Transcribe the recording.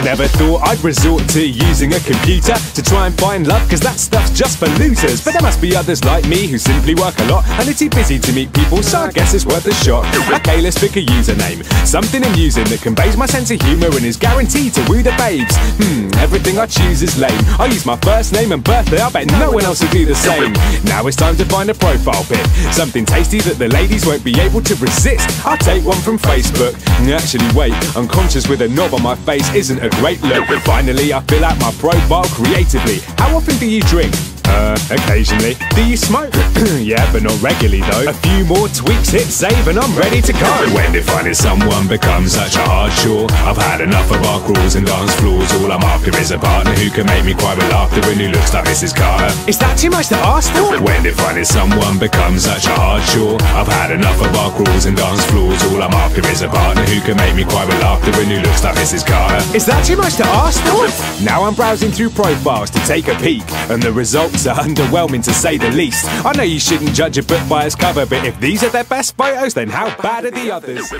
I never thought I'd resort to using a computer to try and find love, cause that stuff's just for losers. But there must be others like me who simply work a lot and are too busy to meet people, so I guess it's worth a shot. Okay, let's pick a username. Something amusing that conveys my sense of humour and is guaranteed to woo the babes. Hmm, everything I choose is lame. I use my first name and birthday, I bet no one else will do the same. Now it's time to find a profile pic. Something tasty that the ladies won't be able to resist. I'll take one from Facebook. Actually, wait, unconscious with a knob on my face isn't a great look. Finally, I fill out my profile creatively. How often do you drink? Uh, occasionally. Do you smoke? yeah, but not regularly though. A few more tweaks, hit save, and I'm ready to go. When defining someone becomes such a hard chore, I've had enough of our crawls and dance floors. All I'm after is a partner who can make me cry with laughter and who looks like Mrs. Carter. Is that too much to ask for? When defining someone becomes such a hard chore, I've had enough of our crawls and dance floors. All I'm after is a partner who can make me cry with laughter and who looks like Mrs. Carter. Is that too much to ask for? Now I'm browsing through profiles to take a peek, and the results are underwhelming to say the least. I know you shouldn't judge a book by its cover, but if these are their best photos, then how bad are the others?